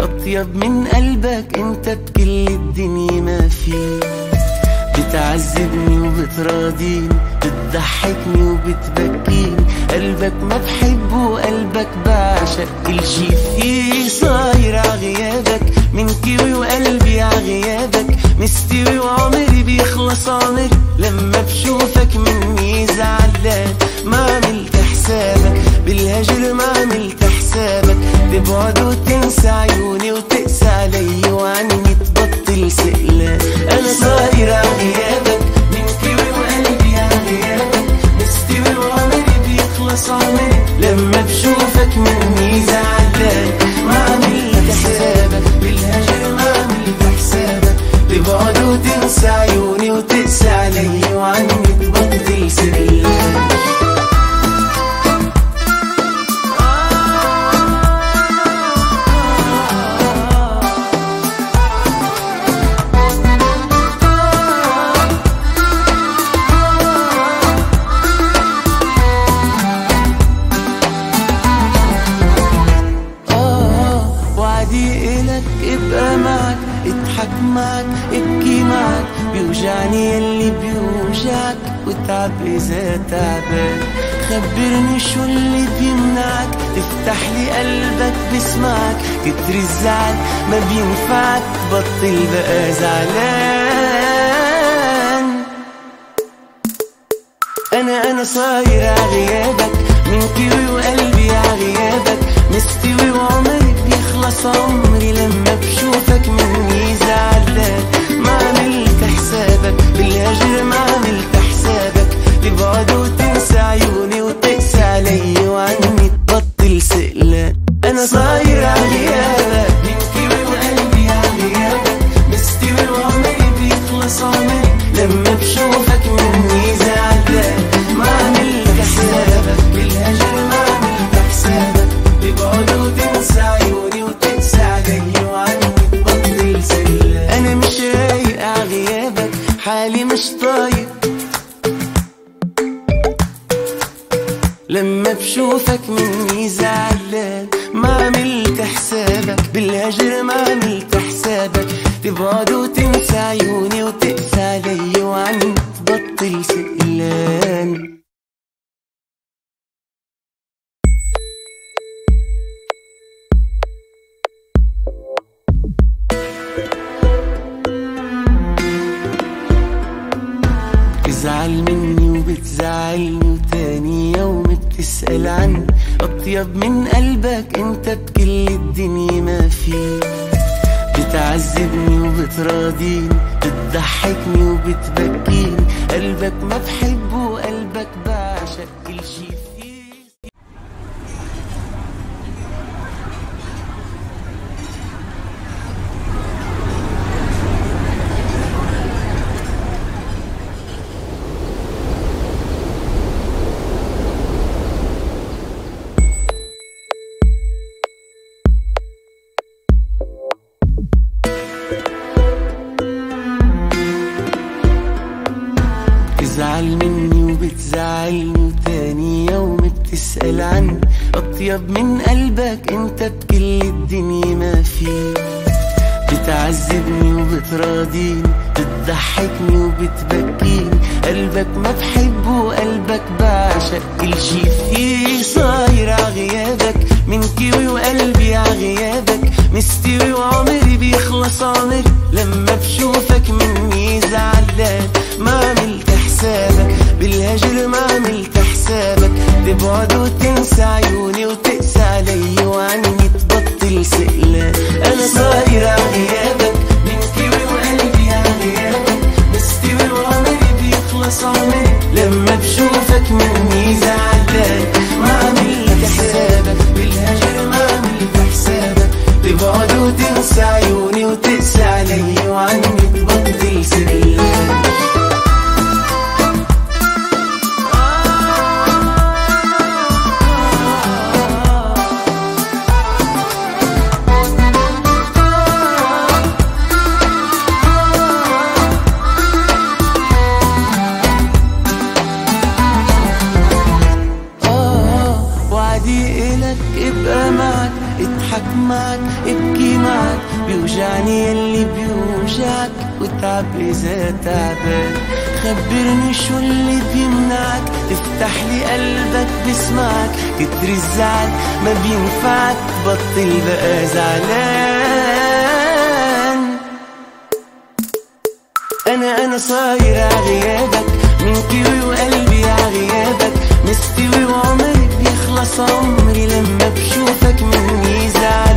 أطيب من قلبك أنت بكل الدنيا ما فيه بتعذبني وبتراضيني بتضحكني وبتبكيني قلبك ما بحبه قلبك بعشق. كل شي فيه صاير عغيابك. من كيوي وقلبي عغيابك. مستوي وعمري بيخلص عمري لما بشوفك مني زعلان. ما عملت حسابك بالهجر ما عملت حسابك. تبعد وتنسى عيوني وتقسى علي وعني تبطل سئلان أنا صاير عغيابك من كيوي وقلبي عغيابك مستوي وعمري بيخلص عمري. لما بشوفك مني زعلان. ما عملت حسابك بالهجر ما عملت حسابك. تبعد وتنسى عيوني وتقسى علي وعني الزعل ما بينفعك بطل بقى زعلان أنا أنا صاير عغيابك من كيوي وقلبي عغيابك مستوي وعمري بيخلص عمري لما بشوفك مني زعلان ما عملت حسابك بالهجر ما عملت حسابك. تبعد وتنسى عيوني وتقسى علي وعني تبطل سئلان أنا صاير عغيابك لما بشوفك مني زعلان ما عملت حسابك بالهجر ما عملت حسابك. تبعد وتنسى عيوني وتقسى علي وعني تبطل سئلان وبتراضيني بتضحكني وبتبكيني. قلبك ما بحبه أنا صاير عغيابك منكوي وقلبي عغيابك مستوي وعمري بيخلص عمري لما بشوفك من يزعل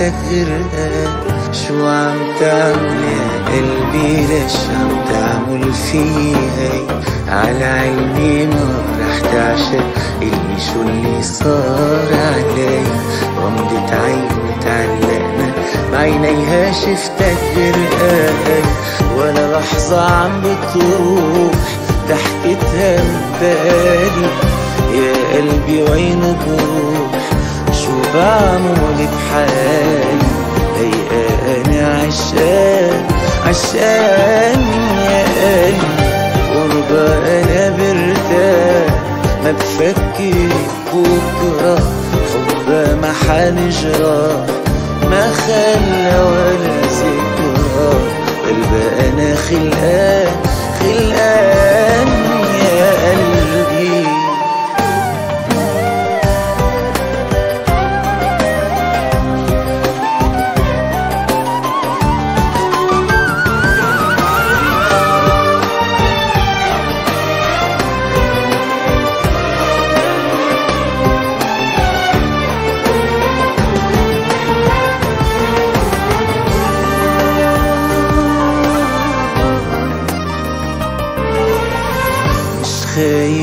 شفتك غرقان شو عم تعمل؟ يا قلبي ليش عم تعمل في هيك على علمي ما رح تعشق. اللي شو اللي صار علي غمضة عيني تعلقنا بعينيها شفتك غرقان ولا لحظة عم بتروح. ضحكتها من بالي. يا قلبي وين بروح بعمل بحالي أنا عشان عشان يا قلبي قربة أنا برتاح. ما بفكر بكرة حبها ما حنجرى ما خلى ولا ذكرى. قلبي أنا خلقان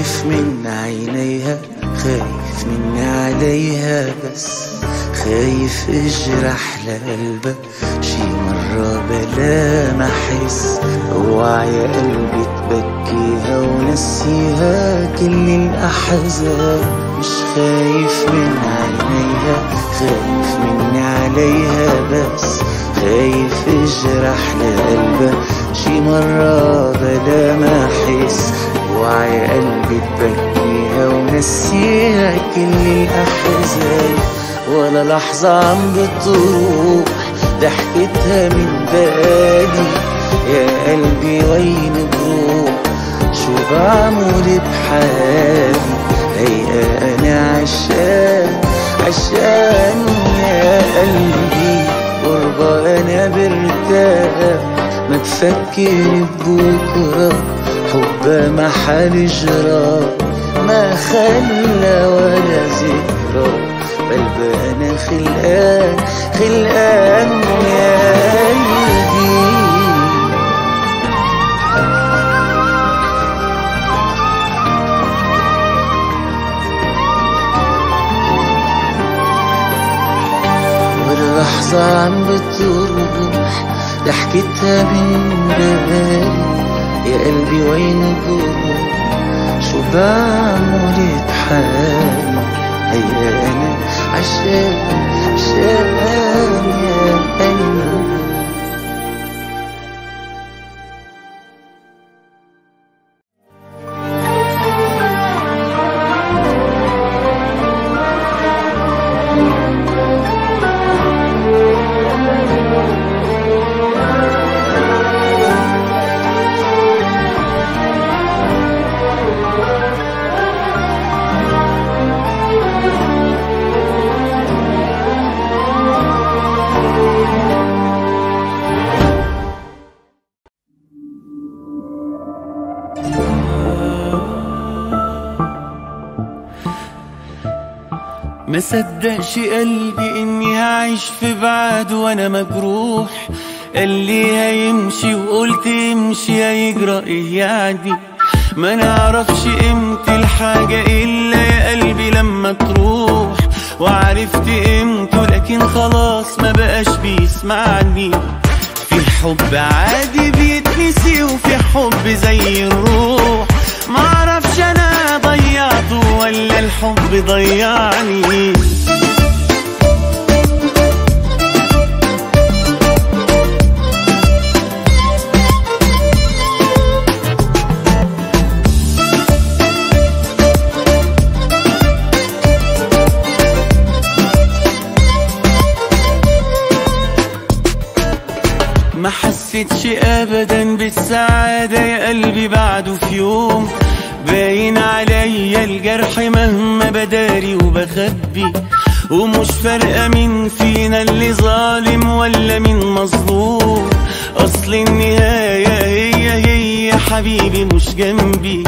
خايف من عينيها خايف مني عليها بس. خايف اجرح لقلبها شي مرة بلا ما أحس. اوعى يا قلبي تبكيها ونسيها كل الأحزان. مش خايف من عينيها خايف مني عليها بس. خايف اجرح لقلبها شي مرة بلا ما أحس. وعي قلبي تبكيها ونسيها كل الأحزان ولا لحظة عم بتروح ضحكتها من بالي. يا قلبي وين بروح؟ شو بعمل بحالي؟ هي أنا عشان عشان يا قلبي. قربة أنا برتاح ما تفكر ببكرة حبها ما حنجرى ما خلى ولا ذكرى. قلبي أنا خلقان خلقان يا قلبي واللحظة عم بتروح ضحكتها من بالي يا قلبي وين بروح شو بعمل بحالي هي أنا عشان عشان يا قلبي. ما صدقش قلبي إني هعيش في بعد وأنا مجروح. قال لي هيمشي وقلت امشي هيجرى إيه يعني ما نعرفش قيمة الحاجة إلا يا قلبي لما تروح. وعرفت قيمته لكن خلاص ما بقاش بيسمعني. في حب عادي بيتنسي وفي حب زي الروح. معرفش أنا ضيعته ولا الحب ضيعني. حسيتش ابدا بالسعادة يا قلبي بعده في يوم. باين عليا الجرح مهما بداري وبخبي. ومش فارقة مين فينا اللي ظالم ولا مين مظلوم. أصل النهاية هي هي حبيبي مش جنبي.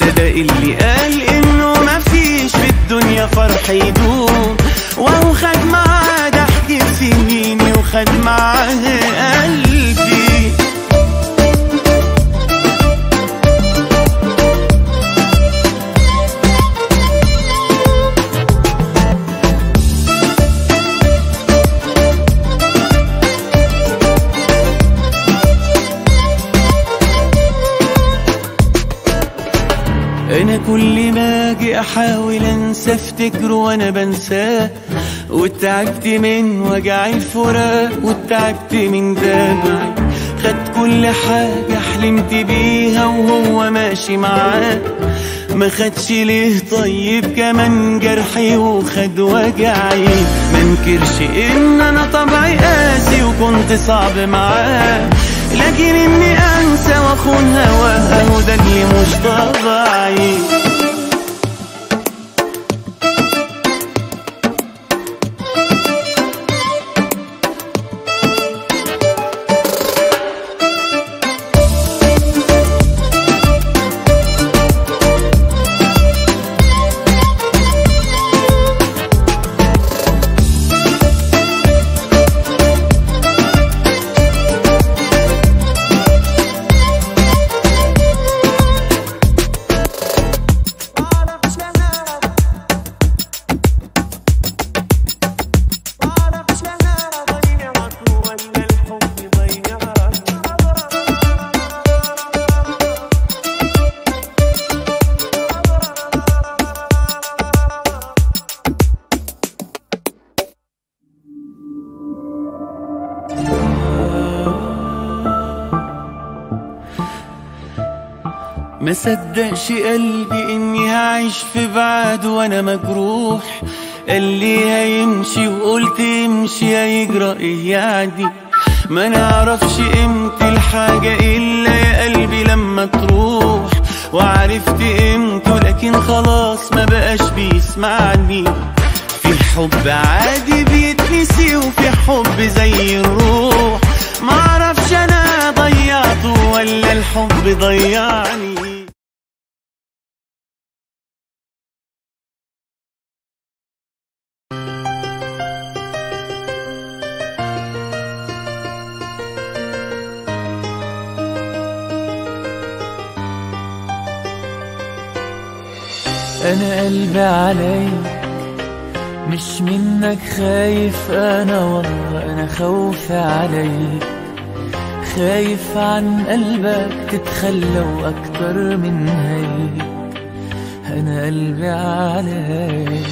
صدق اللي قال إنه مفيش في الدنيا فرح يدوم. وهو خد معاه ضحك سنيني وخد معاه كل ما أجي أحاول أنسى أفتكره وأنا بنساه. وتعبت من وجع الفراق وتعبت من دمعي. خد كل حاجة حلمت بيها وهو ماشي معاه. ما خدش ليه طيب كمان جرحي وخد وجعي. منكرش إن أنا طبعي قاسي وكنت صعب معاه. لكن إني أنسى وأخون هواه اهو ده اللي مش طبيعي. صدقش قلبي إني هعيش في بعد وأنا مجروح. قال لي هيمشي وقلت امشي هيجرى إيه يعني ما نعرفش قيمة الحاجة إلا يا قلبي لما تروح. وعرفت قيمته لكن خلاص ما بقاش بيسمعني. في حب عادي بيتنسي وفي حب زي الروح. معرفش أنا ضيعته ولا الحب ضيعني. أنا قلبي عليك مش منك خايف أنا والله أنا خوفي عليك. خايف عن قلبك تتخلى وأكتر من هيك. أنا قلبي عليك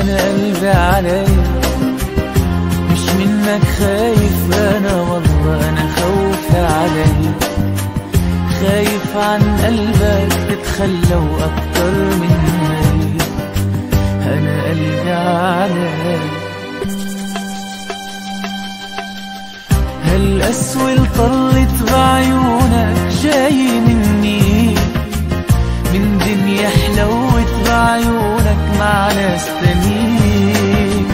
أنا قلبي عليك. مش منك خايف أنا والله أنا خوفي عليك. خايف عن قلبك تتخلى وأكتر من هيك أنا قلبي عليك. هالقسوة اللي طلت بعيونك جاي مني. من دنيا حلوت بعيونك مع ناس تانيين.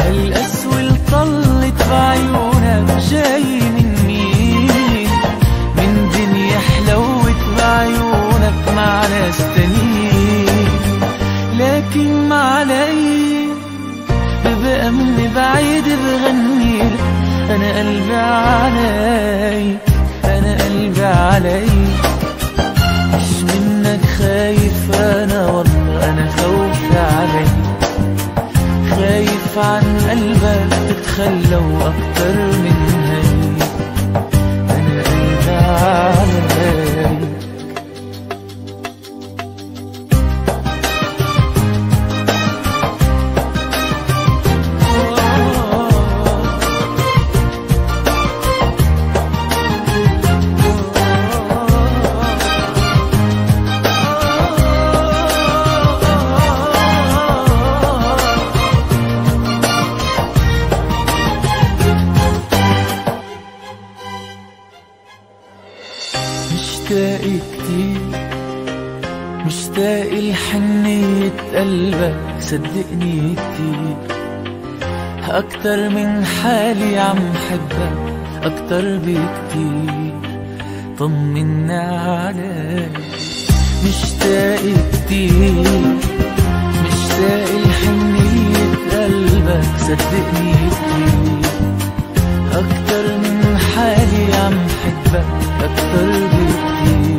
هالقسوة اللي طلت بعيونك جاي مني. تانيين لكن ما علي. ببقى مني بعيد بغني. أنا قلبي علي. أنا قلبي علي. مش منك خايف أنا والله. أنا خوفي علي. خايف عن قلبك تتخلى وأكتر من صدقني كتير. أكتر من حالي عم حبك أكتر بكتير. طمنا عليك. مشتاق كتير. مشتاق لحنية قلبك. صدقني كتير. أكتر من حالي عم حبك أكتر بكتير.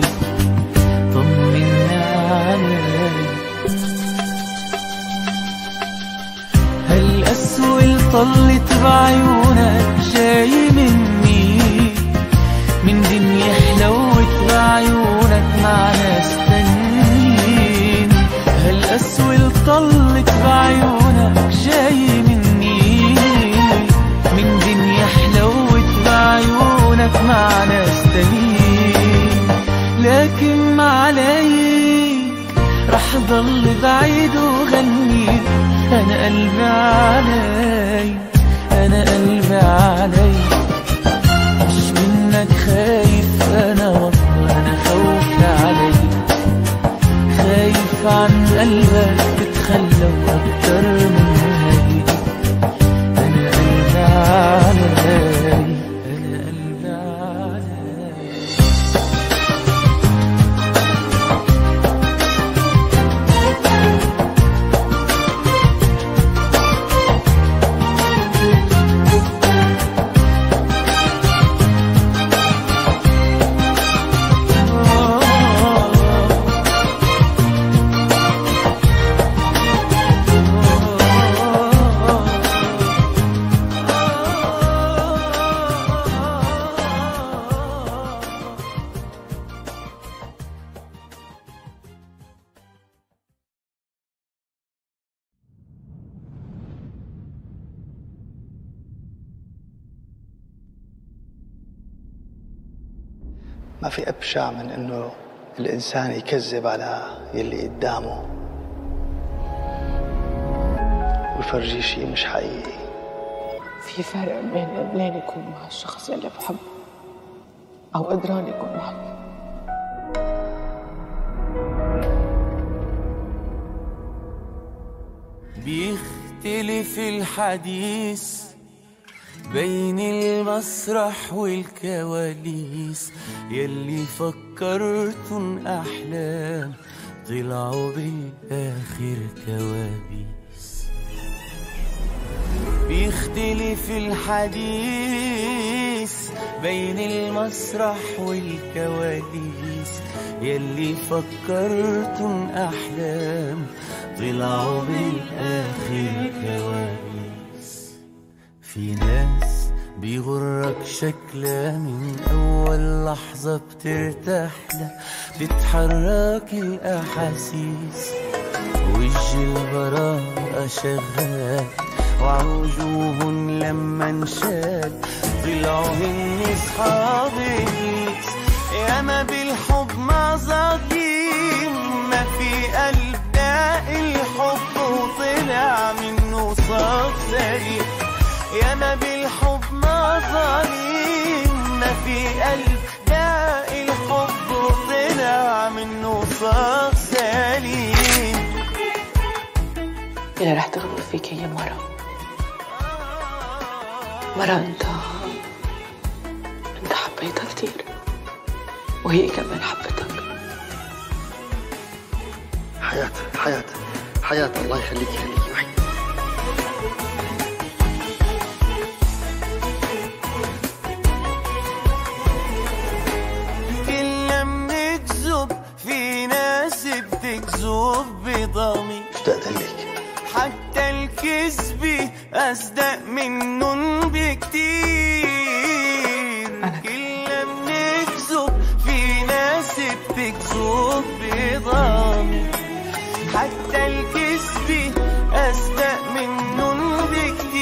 طلت بعيونك جاي مني. من دنيا حلوت بعيونك مع ناس تانيين. هالقسوة اللي طلت بعيونك جاي مني. من دنيا حلوت بعيونك مع ناس تانيين. لكن ما عليك رح ضل بعيد وغني أنا قلبي علي أنا قلبي علي. مش منك خايف أنا والله أنا خوفي عليك خايف عن قلبك تتخلى وأكتر أبشع من إنه الإنسان يكذب على يلي قدامه. ويفرجيه شيء مش حقيقي. في فرق بين قبلان يكون مع الشخص اللي بحبه أو قدران يكون معه. بيختلف الحديث بين المسرح والكواليس يلي فكرتن أحلام طلعوا بالآخر كوابيس. بيختلف الحديث بين المسرح والكواليس يلي فكرتن أحلام طلعوا بالآخر كوابيس. في ناس بيغرك شكلها من أول لحظة بترتاح لها بتحرك الأحاسيس وجه البراءة شغال. وعوجوهن لما انشال طلعوا هن صحاب إبليس ياما بالحب مظاليم ما في قلب داء الحب وطلع منه صاف سليم ياما بالحب ما في قلب داء الحب وطلع منه صاف سليم. اللي رح تغلط فيك هي مرة. مرة انت أنت حبيتها كتير. وهي كمان حبتك. حياة حياة حياة الله يخليك يخليك معي بضمير اشتقت لك حتى الكذب أصدق منهم بكتير. أنا. كلنا بنكذب في ناس بتكذب بضمير حتى الكذب أصدق منهم بكتير.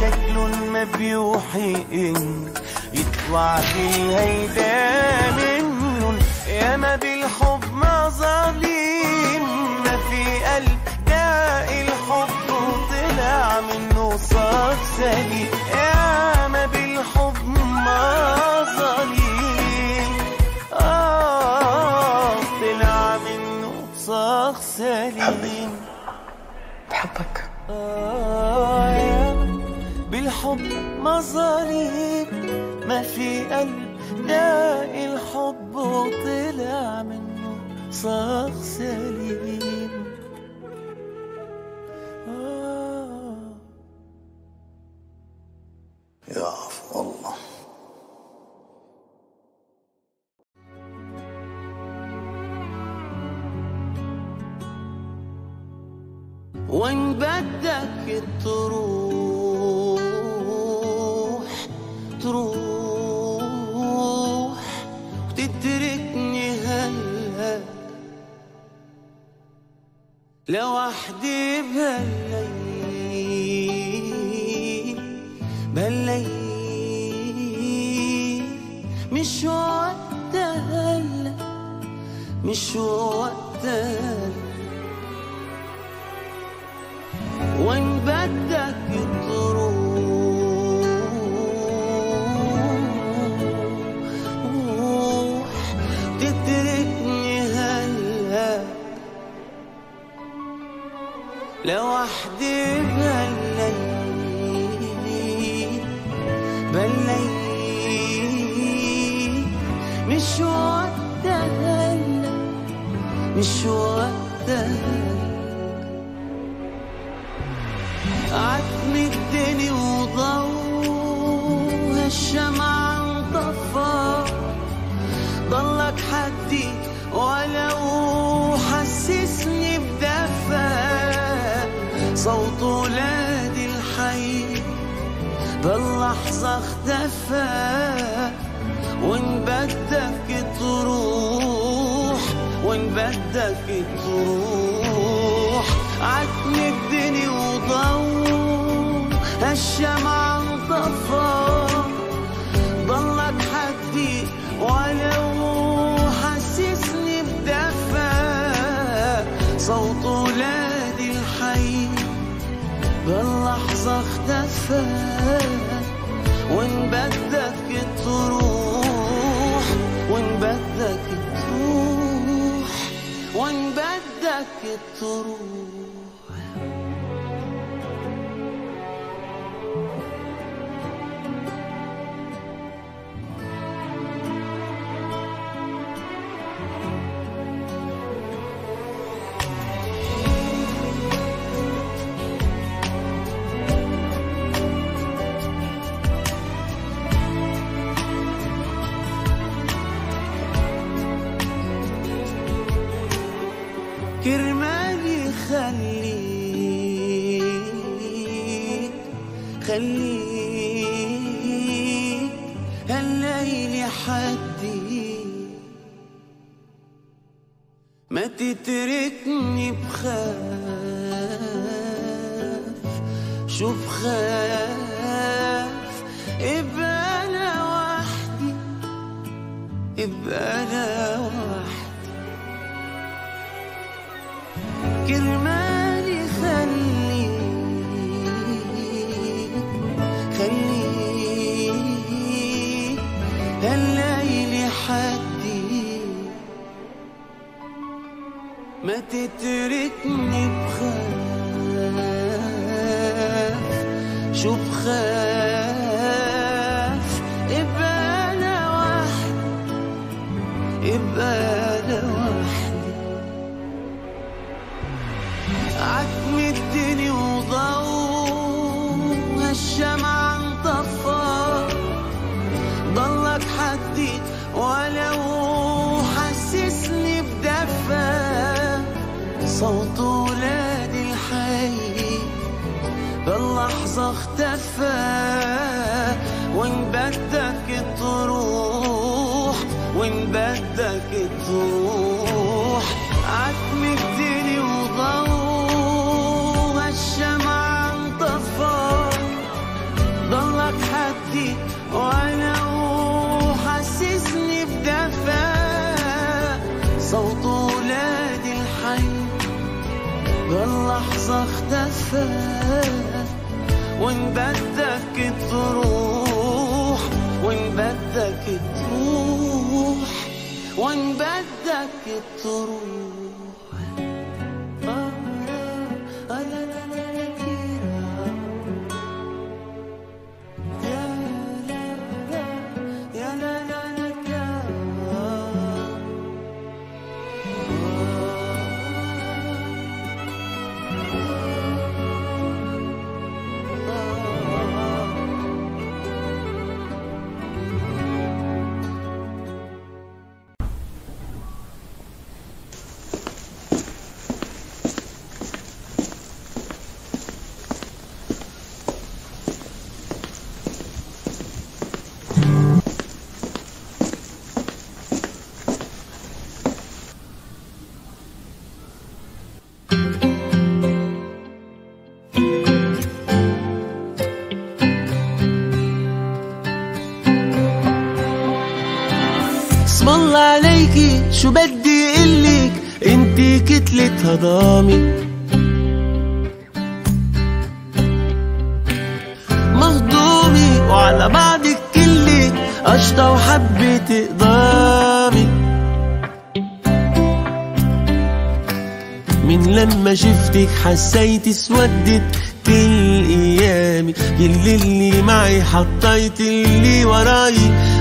شكلهم ما بيوحي إن يطلع في الهيدا منهم ياما بالحب ظالم ما في قلب داق الحب وطلع منه صاف سليم. ياما بالحب ما ظالم آه طلع منه صاف سليم. بحبك. آه يا بالحب ما ظالم ما في قلب داق منه صوت ولاد الحي باللحظة اختفى وين بدك تروح وين بدك تروح عتمة الدنيا وضوء الشمعة انطفى. اختفى وين بدك تروح وين بدك تروح وين بدك تروح. تتركني بخاف شو تتركني بخاف شو بخاف اختفى وين بدك تروح؟ وين بدك تروح؟ عتمة الدنيا وضوء الشمعة انطفى. ضلك حدي ولو حسسني بدفى. صوت ولاد الحي باللحظة اختفى. وين بدك تروح وين بدك تروح وين بدك تروح. شو بدي قلك انتي كتلة هضامي. مهضومي وعلى بعضك كلك قشطة وحبة اقدامي من لما شفتك حسيت اسودت كل أيامي. كل اللي معي حطيت اللي وراي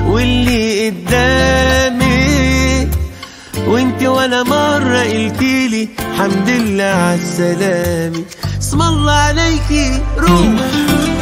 واللي قدامي. ولا مرة قلتيلي حمد لله عالسلامة اسم الله عليكي روح.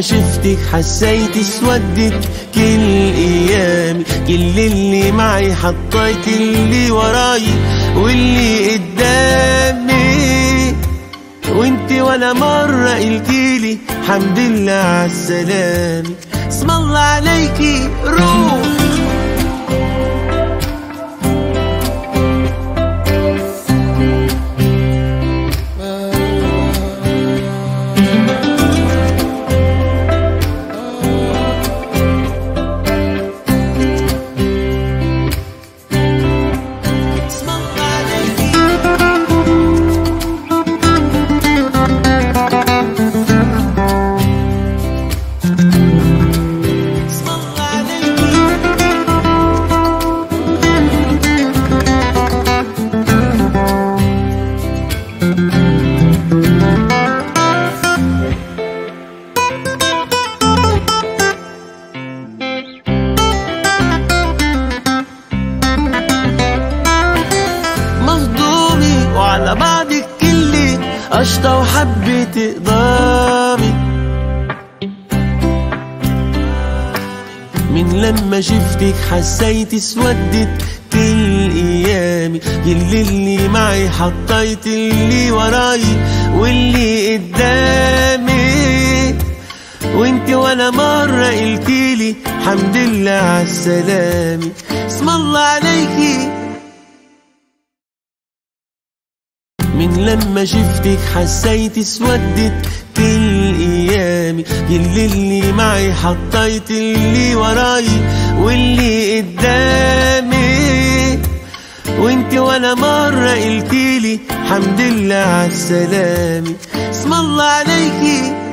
شفتك حسيت اسودت كل أيامي. كل اللي معي حطيت اللي وراي واللي قدامي. وانت ولا مرة قلتيلي حمد لله عالسلامة اسم الله عليكي روح. شفتك حسيت اسودت كل ايامي كل اللي معي حطيت اللي وراي واللي قدامي. وانت ولا مرة قلتيلي حمد لله عالسلامة اسم الله عليكي.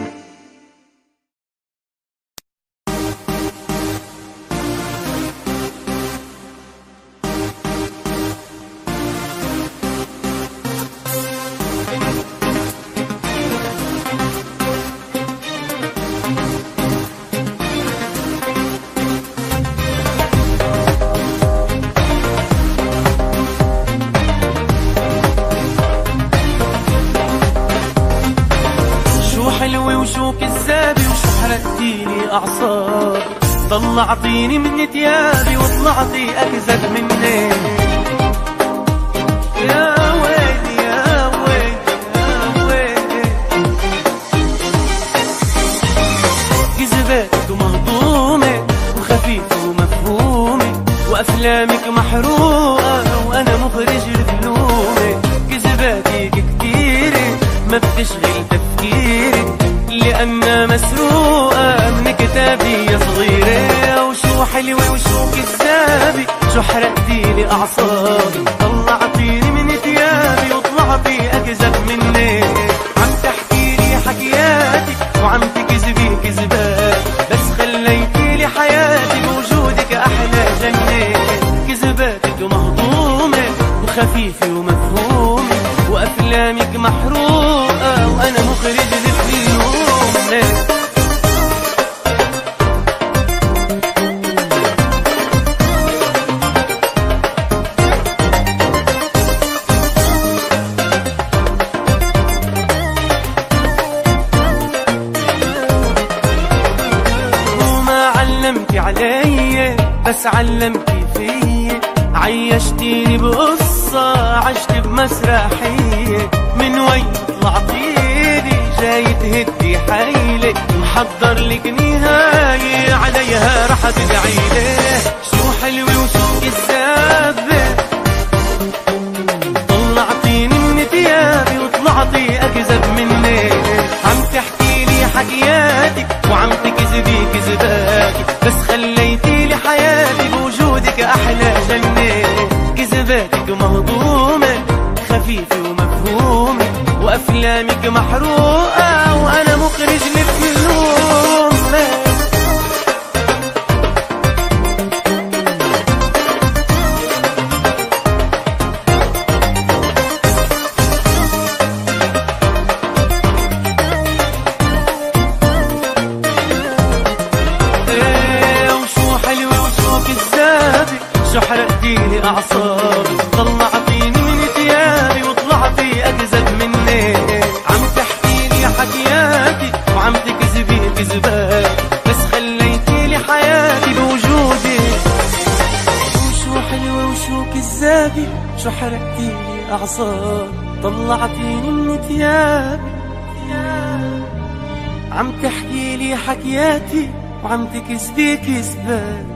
تكذبي كذبات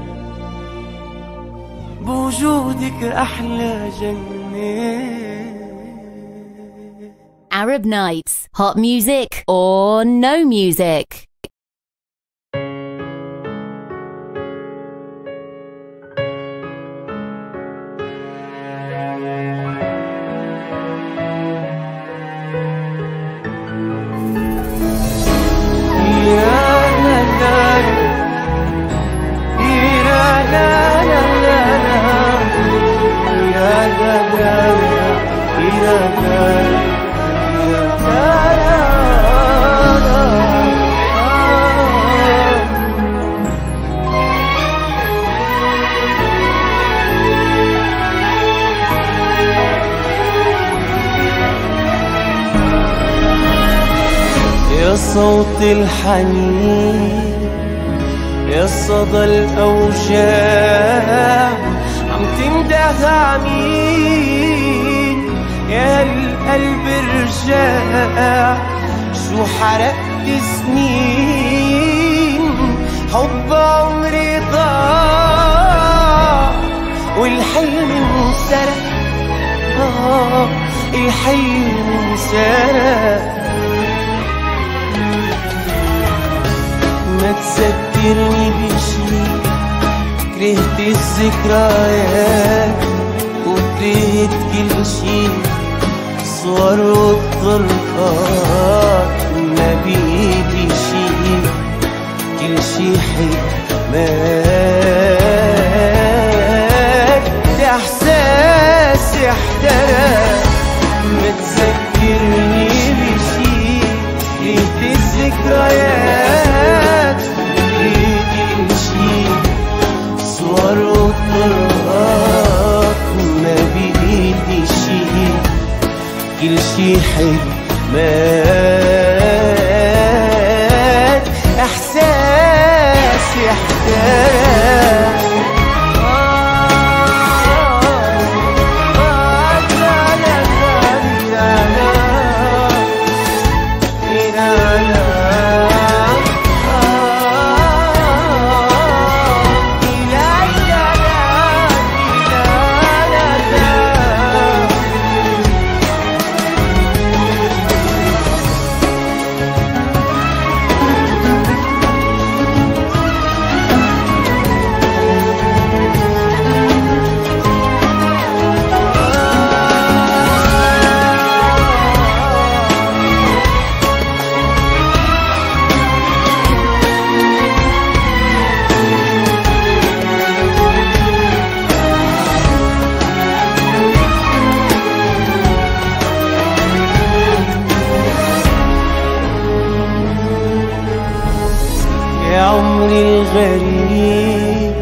بوجودك أحلى جنة Arab Nights, hot music or no music. يا صوت الحنين يا صدى الأوجاع. عم تنده عمين يا القلب رجع شو حرقت سنين حب عمري ضاع. والحلم انسرق آه الحلم انسرق. ما تذكرني بشي كرهت الذكريات وكرهت كل شي. صور والطرقات ما بيدي شي كل شي حكمات. احساسي احترق ما تذكرني بشي كرهت الذكريات. وطرقات ما بإيدي شي كل شي حكمات احساسي احترق يا الغريب.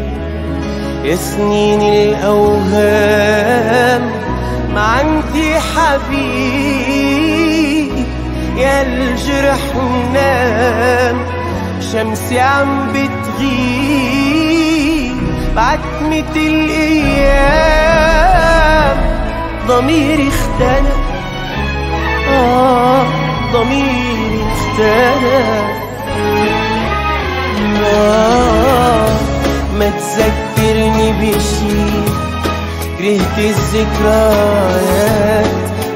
يا سنين الأوهام ما عندي حبيب. يا الجرح نام شمسي عم بتغيب. بعتمة الأيام ضميري اختلف آه ضميري آه ما تذكرني بشي. كرهت الذكريات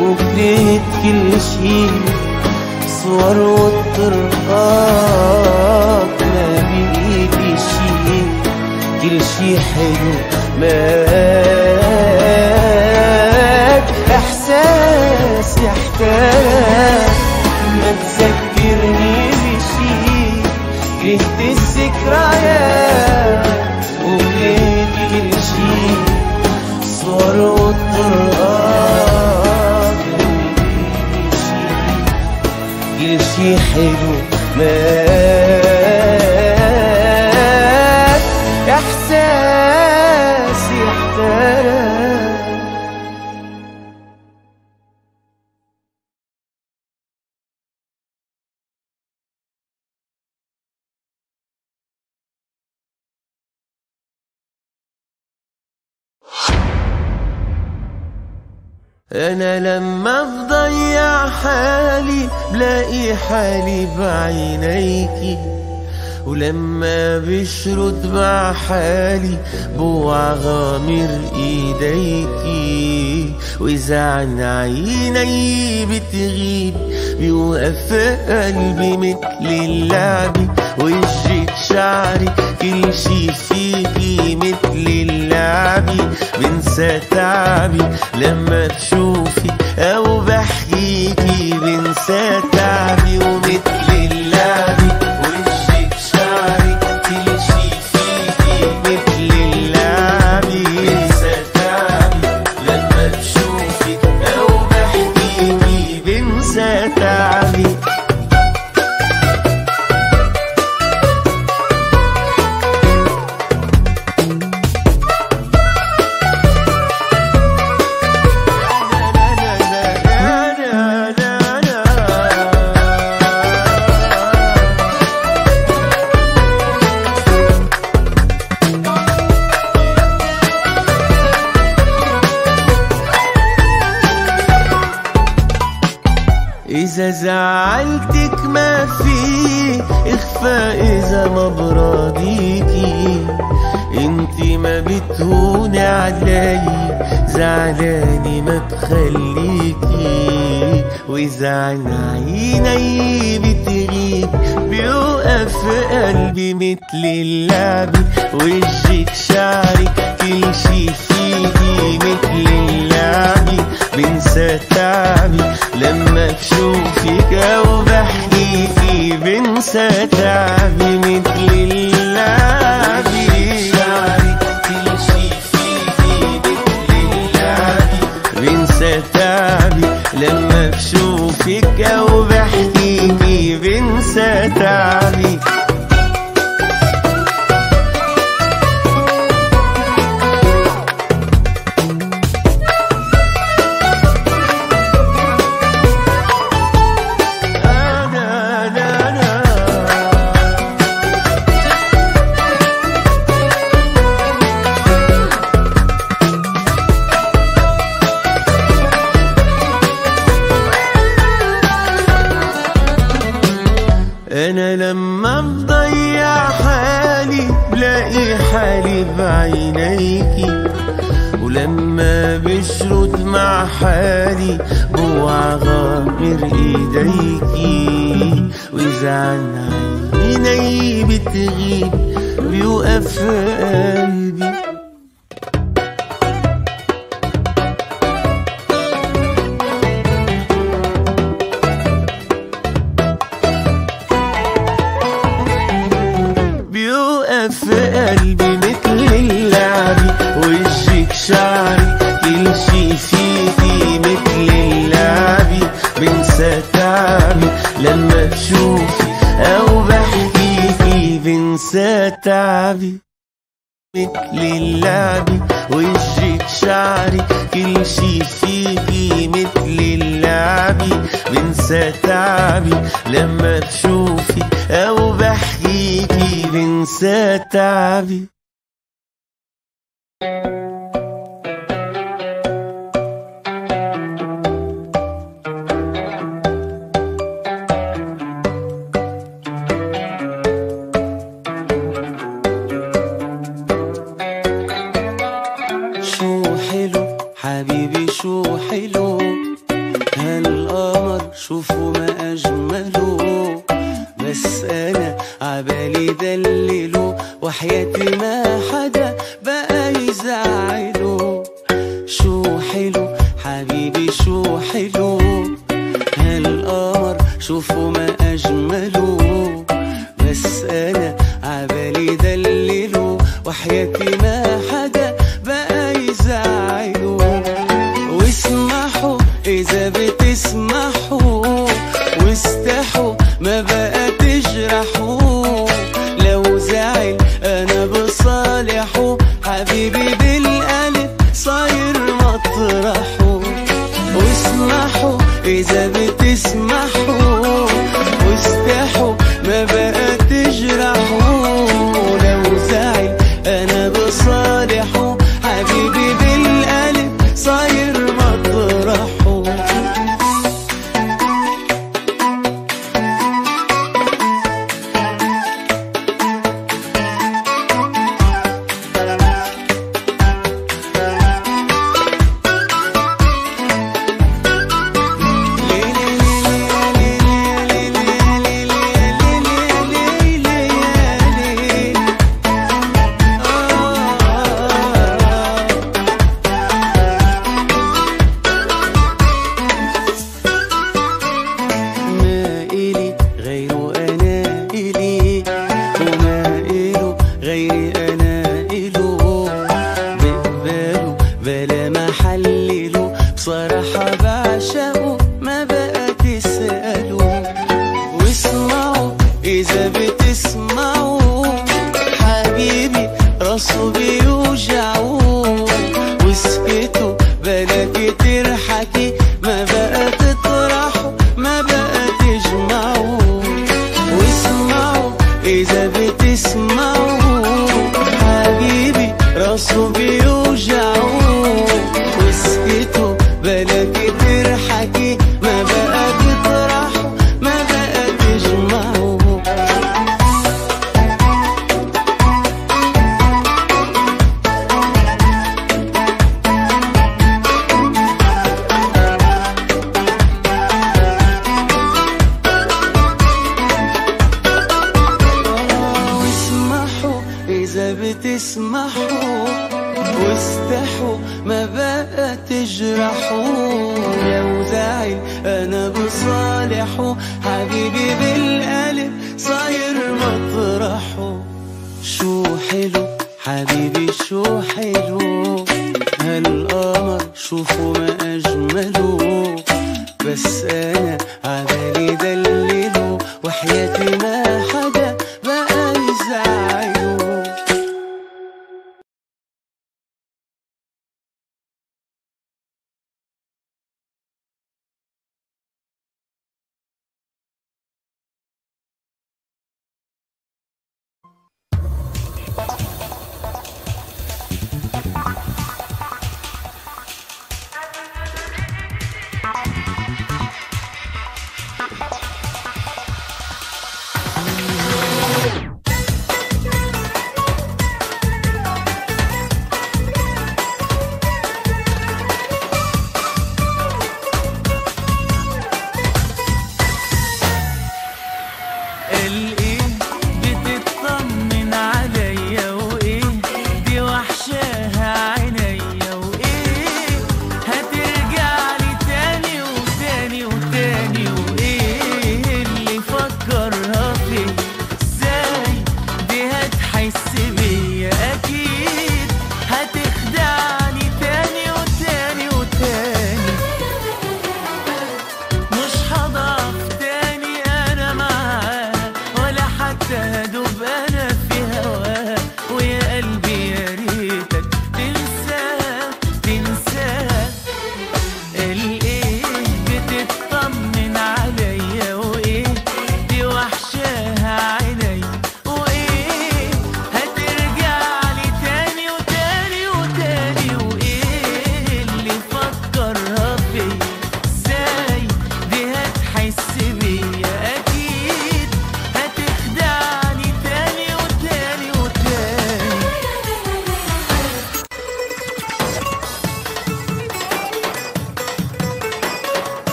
وكرهت كل شي. صور والطرقات ما بإيدي شي كل شي حلو مات إحساس يحتاج. ما تذكرني كرهت الذكريات وكرهت كل شي. صور والطرقات كل شي. حلو مات أنا لما بضيع حالي بلاقي حالي بعينيكي ولما بشرد مع حالي بوع غامر ايديكي وإذا عن عيني بتغيب بيوقف قلبي مثل اللعبة وجهك شعري كل شي فيكي مثل اللعبة بنسى تعبي لما بشوفك أو بحكيكي بنسى تعبي ومثل بشوفك أو بحكيكي بنسى تعبي حبيبي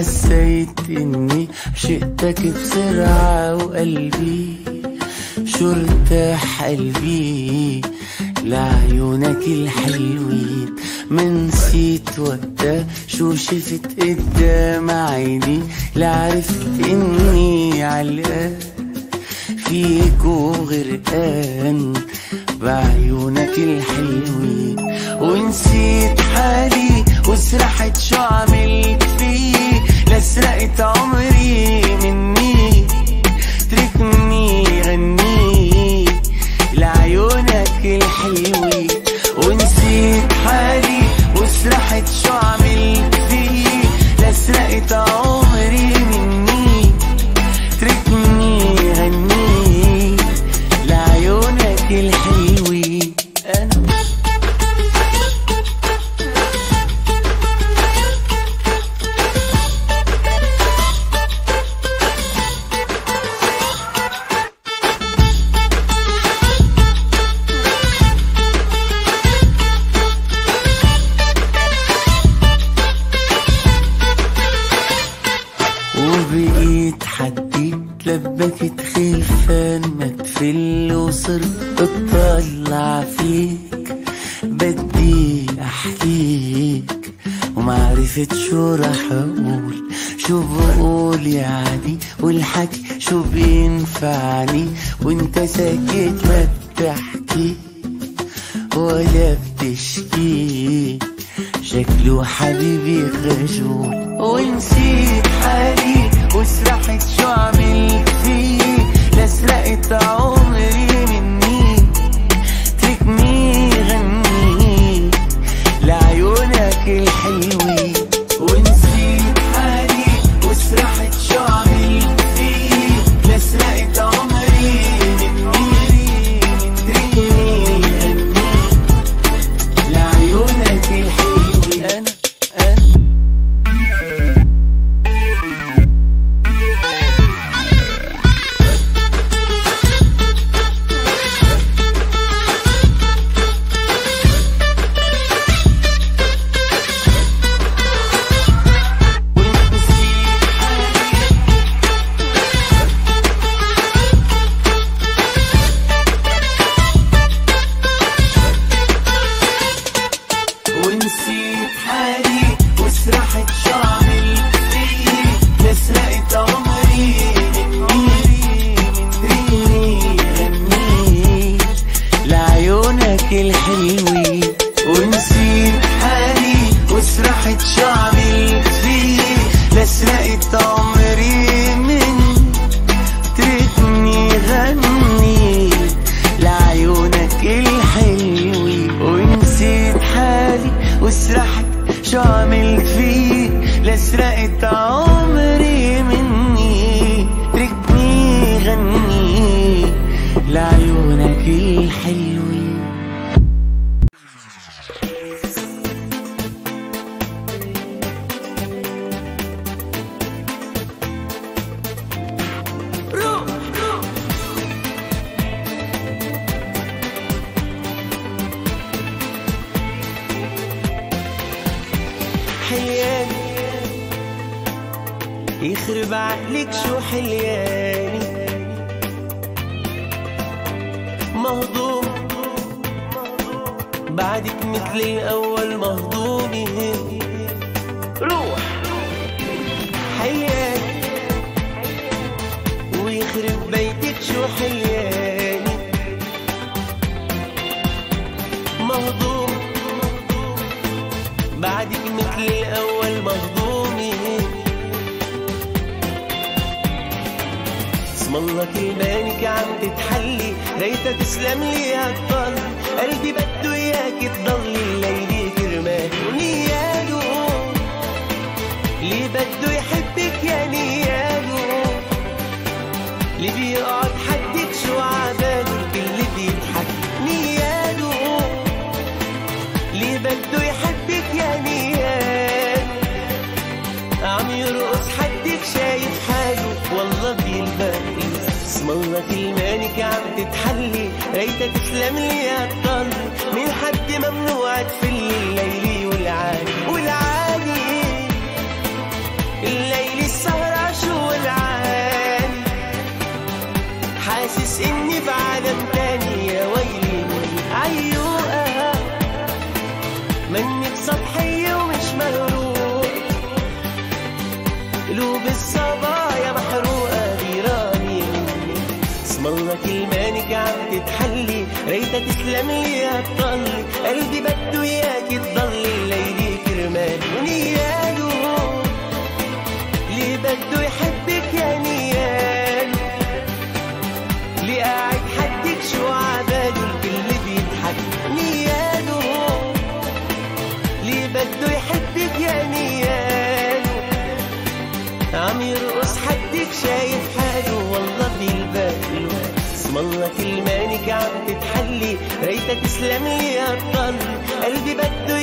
حسيت إني شئتك بسرعة وقلبي شرتاح قلبي لعيونك الحلوين من بينفعني وانت ساكت ما بتحكي ولا بتشكي. شكله حبيبي خجول ونسيت حالي وسرحت شو عملت فيي لا سرقت عمري. تتحلي ريتك تسلم لي يا عالطل من حد ممنوع تفلي الليل. تسلم لي يا قلبي قلبي بده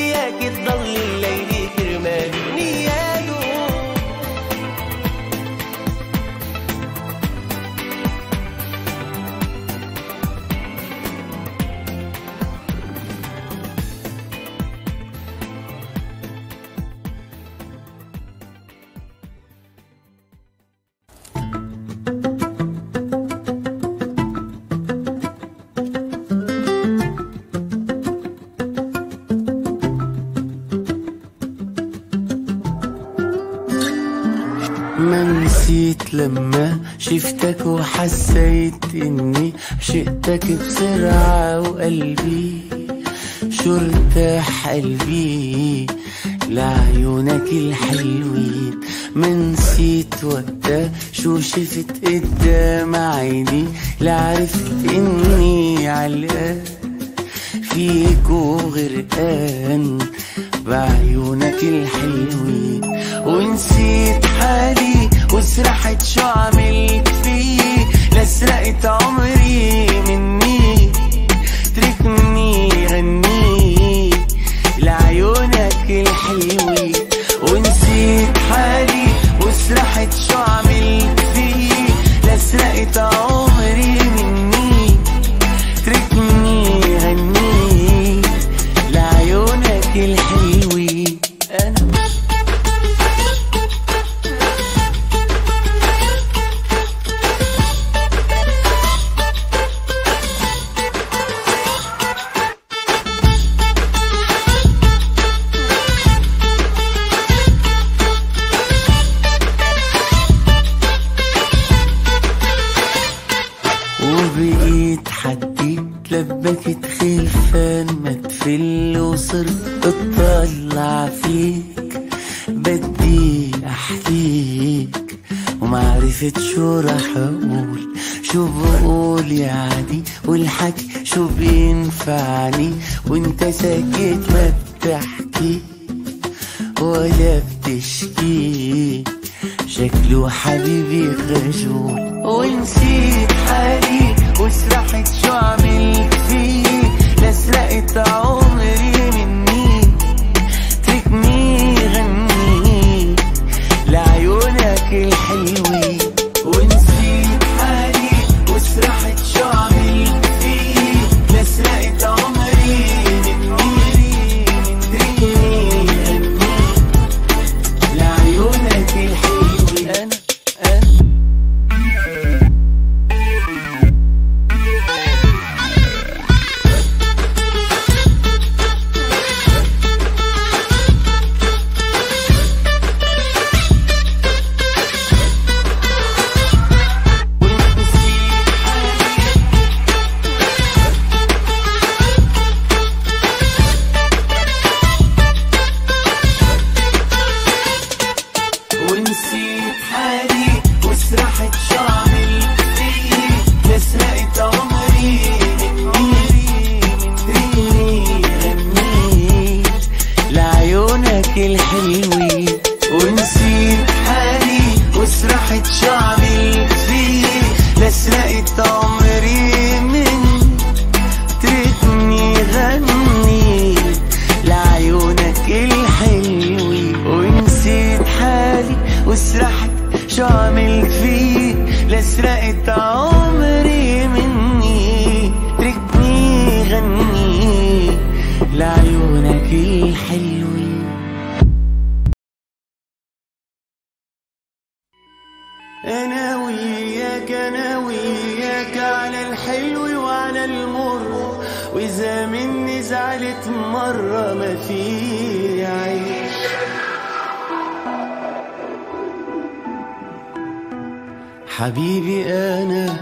حبيبي أنا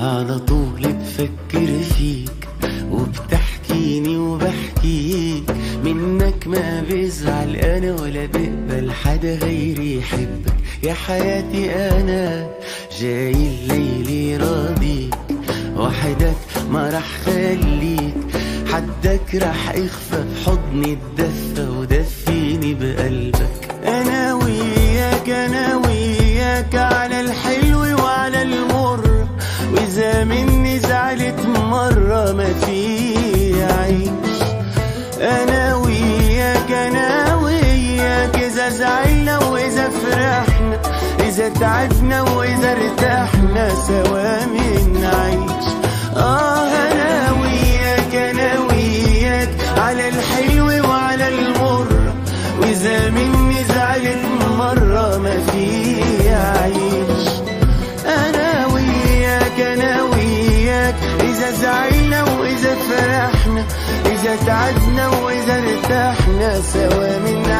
على طول بفكر فيك وبتحكيني وبحكيك منك ما بزعل أنا ولا بقبل حدا غيري يحبك. يا حياتي أنا جاي الليل راضيك وحدك ما رح خليك. حدك رح اخفى بحضني الدفى ودفيني بقلبك. تعبنا وإذا ارتحنا سوا من عيش. آه أنا وياك أنا وياك على الحلو وعلى المر. وإذا مني زعلت مرة ما في عيش. أنا وياك أنا وياك إذا زعلنا وإذا فرحنا إذا تعبنا وإذا ارتحنا سوا من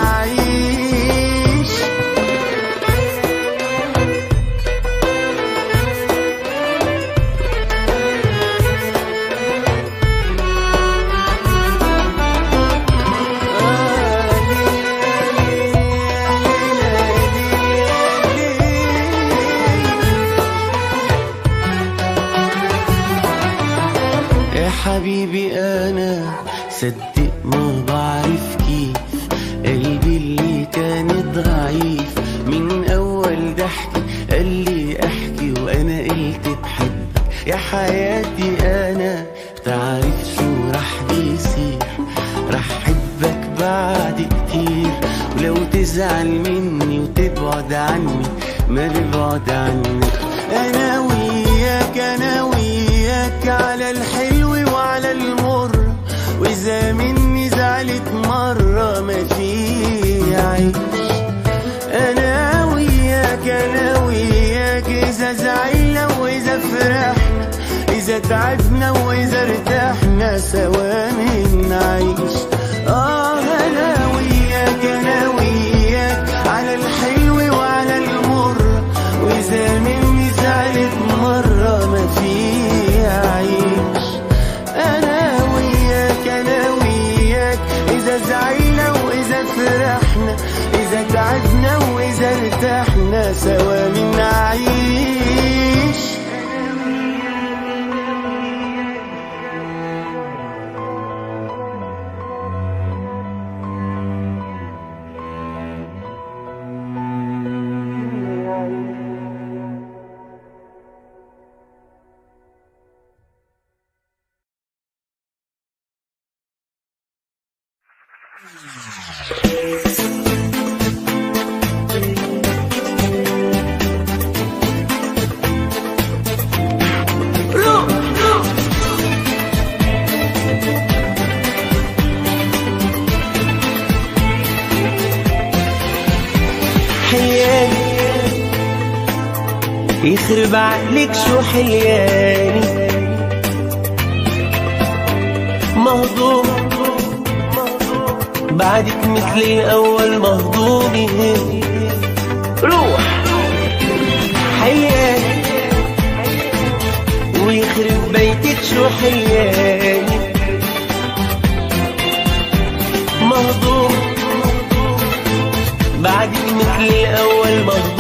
تعبنا وإذا ارتحنا سوا من عيش. آه أنا وياك أنا وياك على الحلو وعلى المر. وإذا مني زعلت مرة ما في عيش. أنا وياك أنا وياك إذا زعلنا وإذا فرحنا إذا تعبنا وإذا ارتحنا سوا من عليك شو حياني مهضوم بعدك مثل الأول مهضومي روح. حياني ويخرب بيتك شو حياني مهضوم بعدك مثل الأول مهضومي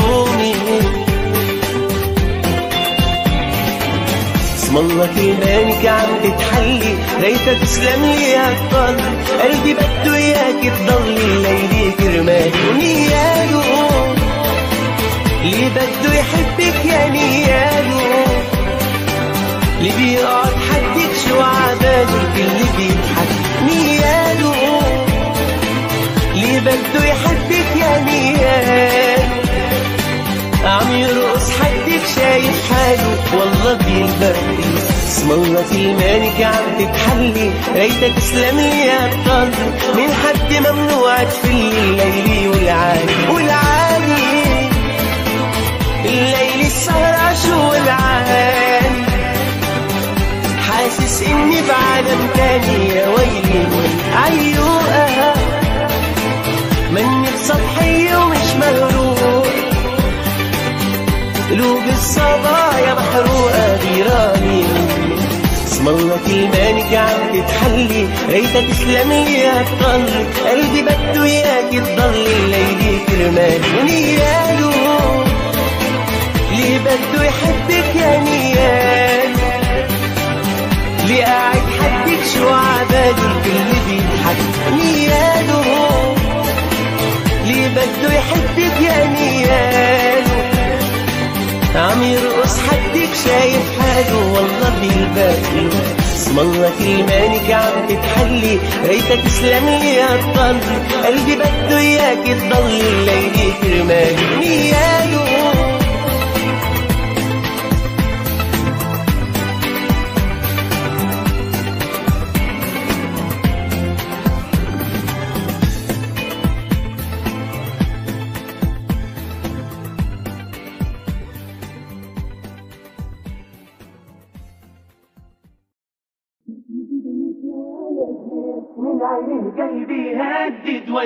اسم الله كلمانك عم تتحلي ريتها تسلم لي هالطل قلبي بده إياك تضلي ليلي كرمالي ونياله اللي بده يحبك يا نياله اللي بيقعد حدك شو عباله اللي بيضحك نياله اللي بده يحبك يا نياله عم يرقص شايف حاله والله بيلبقي اسم الله كلمانك عم تتحلي تسلم لي يا بطل من حد ممنوع تفلي الليلي والعالي. والعالي. الليل السهرة شو العالي حاسس إني بعالم تاني يا ويلي عيوقة منك سطحية ومش مغروق قلوب الصبايا محروقة غيراني. اسم الله كلمانك عم تتحلي لي يا تضل قلبي بده اياك تضلي ليلي كرمالي ونياله. اللي بده يحبك يا نيال. اللي قاعد حدك شو عباله الكل بيضحك نياله. اللي بده يحبك يا نياله عم يرقص حدك شايف حاله والله بيلبقي اسم الله كلمانك عم تتحلي. ريتها تسلم لي يا تضل قلبي بده إياك تضلي ليلي كرمالي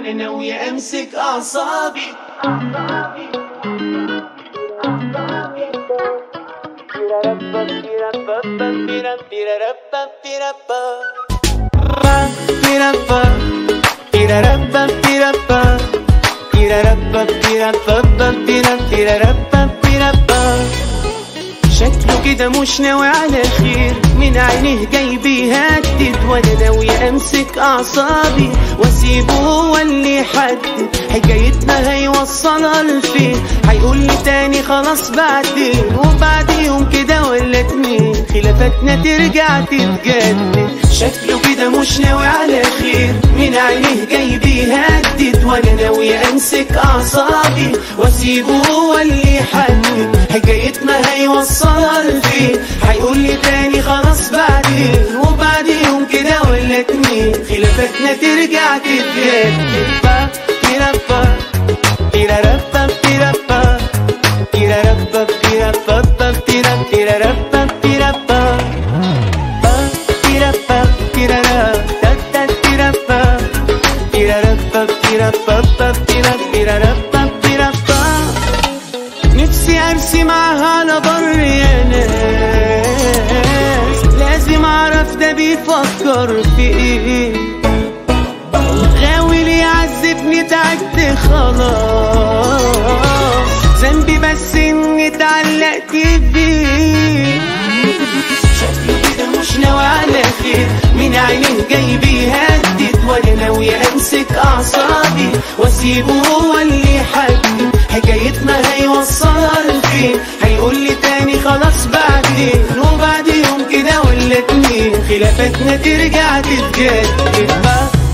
وأنا ناوي أمسك أعصابي. شكله كده مش ناوي على خير. من عينيه جاي بيهدد وأنا ناوي أمسك أعصابي وأسيبه هو اللي يحدد حكايتنا هيوصلها لفين هيقول لي تاني خلاص بعدين وبعد يوم كده ولا اتنين خلافاتنا ترجع تتجدد. شكله كده مش ناوي على خير. من عينيه جاي بيهدد وأنا ناوي أمسك أعصابي وأسيبه هو اللي يحدد حكايتنا هيوصلها لفين هيقول لي تاني خلاص بعدين. وبعد يوم كده ولا اتنين خلافاتنا ترجع تتجدد با تيرابا تيرابا تيرابا تيرابا تيرابا با تيرابا تيرارا تا تا تيرابا تيرارابا تيرابا تيرابا عينيه جاي بيهدد وأنا ناوي أمسك أعصابي وأسيبه هو اللي يحدد. حكايتنا هيوصلها لفين هيقول لي تاني خلاص بعدين. وبعد يوم كده ولا اتنين خلافاتنا ترجع تتجدد.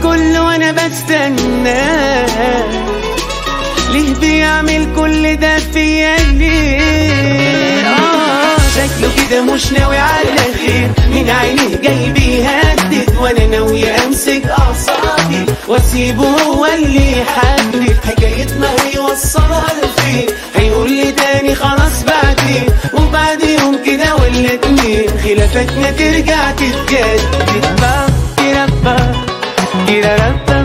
الكل وانا بستناه ليه بيعمل كل ده فيا ليه آه شكله كده مش ناوي على خير. من عينيه جاي بيهدد وأنا ناوي أمسك أعصابي وأسيبه هو اللي يحدد ما هيوصلها لفين هيقول لي تاني خلاص بعدين وبعد يوم كده ولا اتنين. خلافاتنا ترجع تتجدد. بقى ಕಿರಳತ್ತ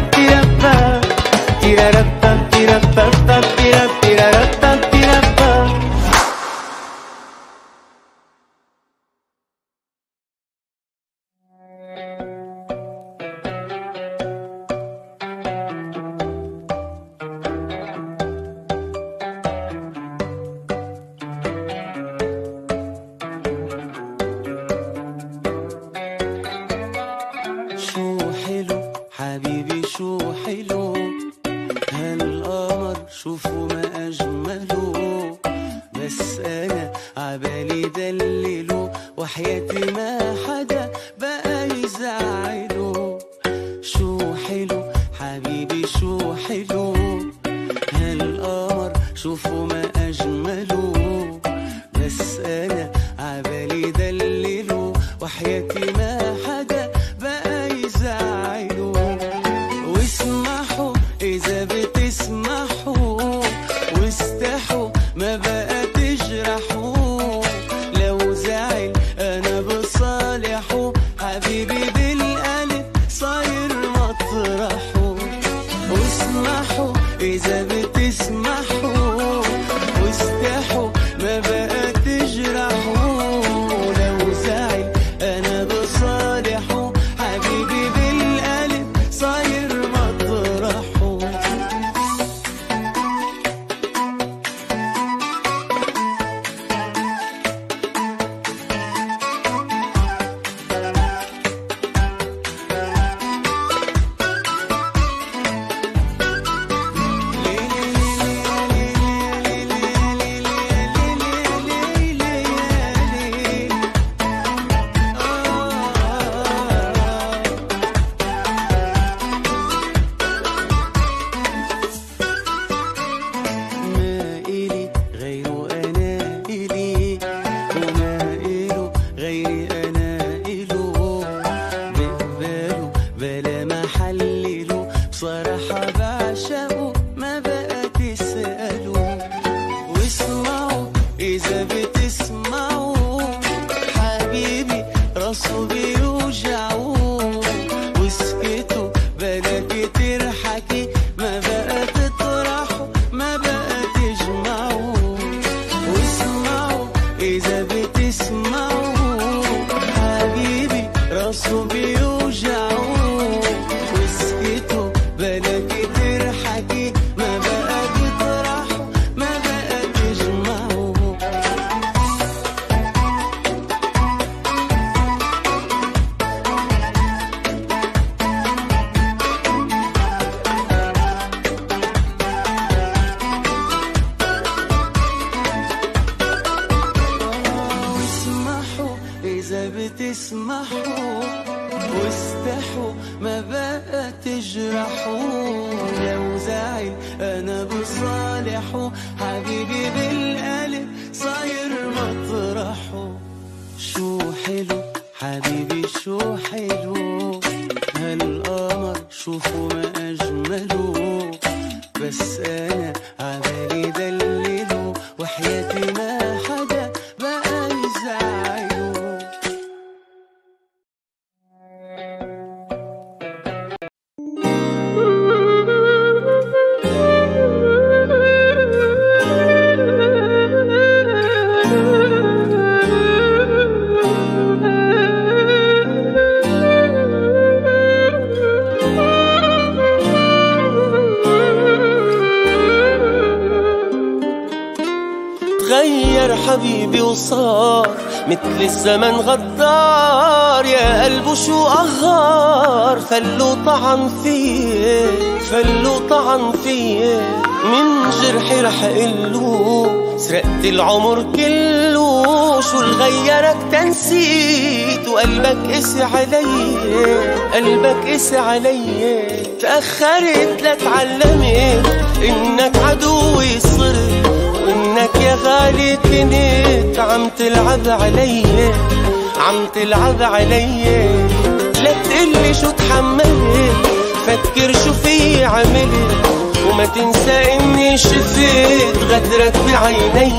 so real. العمر كله شو الغيرك تنسيت. وقلبك قسي علي قلبك قسي علي تأخرت لتعلمت إنك عدوي صرت وإنك يا غالي كنت. عم تلعب علي عم تلعب علي لا تقلي شو تحملت فكر شو في عملت وما تنسى إني شفت غدرك بعيني.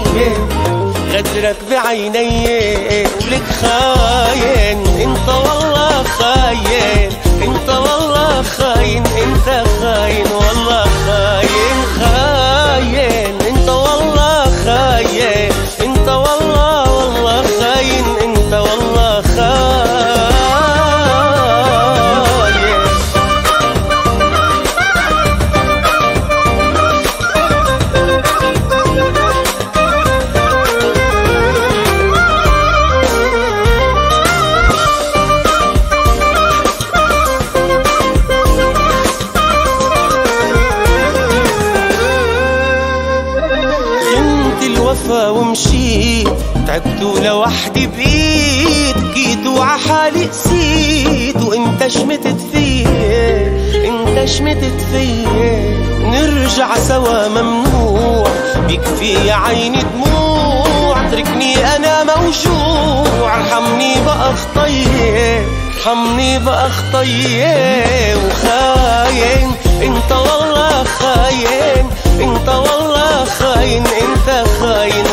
غدرك بعيني. لك خاين. إنت والله خاين. إنت والله خاين. إنت خاين والله لوحدي بقيت بكيت وعحالي قسيت وإنت شمتت فيه إنت شمتت فيه نرجع سوا ممنوع بيكفي يا عيني دموع. اتركني أنا موجوع ارحمني بقى خطيه ارحمني بقى خطيه وخاين إنت والله خاين إنت والله خاين إنت خاين.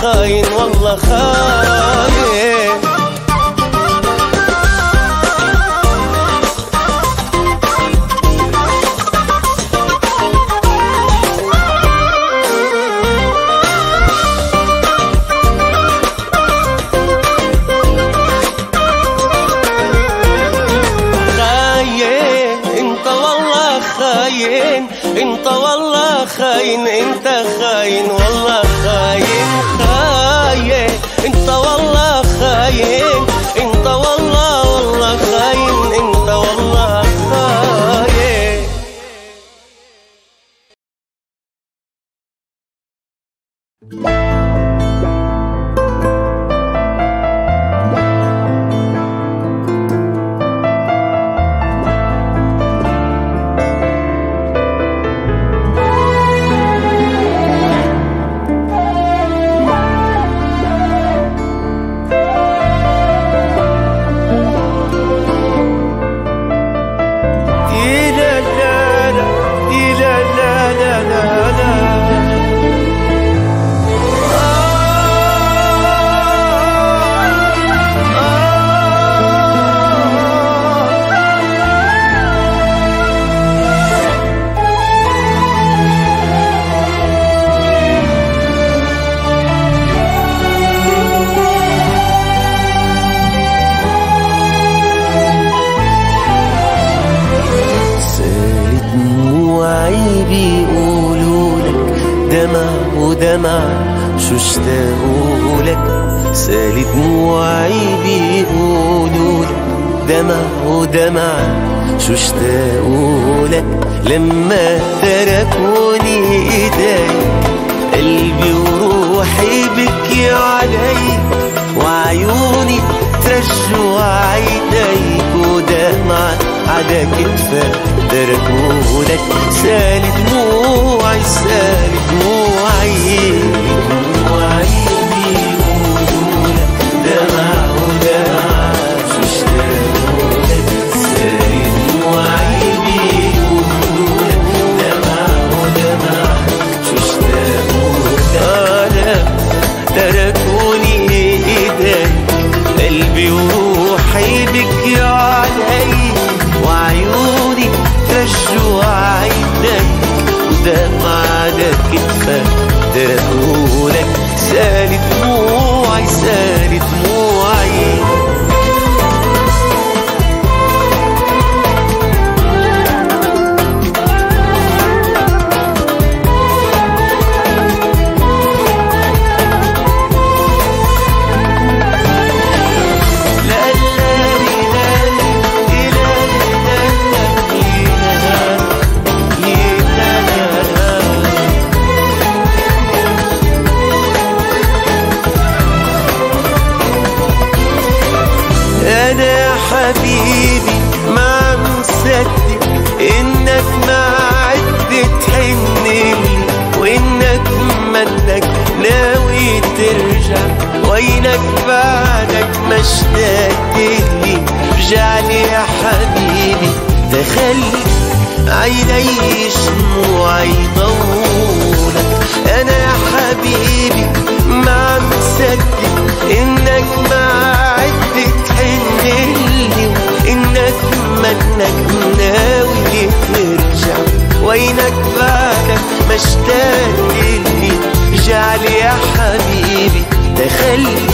خاين والله خاين. رجع لي. يا حبيبي دخلت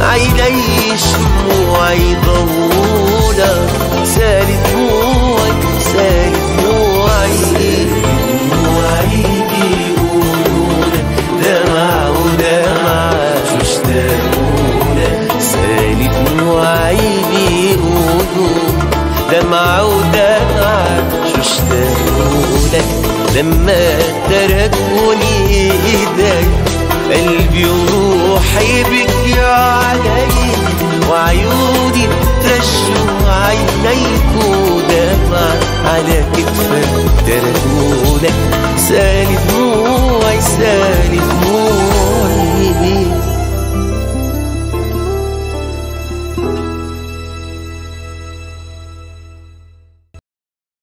عيني شموعي ضولك سالي دموعي سالي دموعي دموعي بيقولولك دمع ودمع شو اشتاقولك سالي دموعي بيقولوا دمع ودمع شو اشتاقولك لما تركوني إيدك قلبي وروحي بكي علي وعيوني ترجوا عينيك ودمع على كتفك تركولك سالي دموعي سالي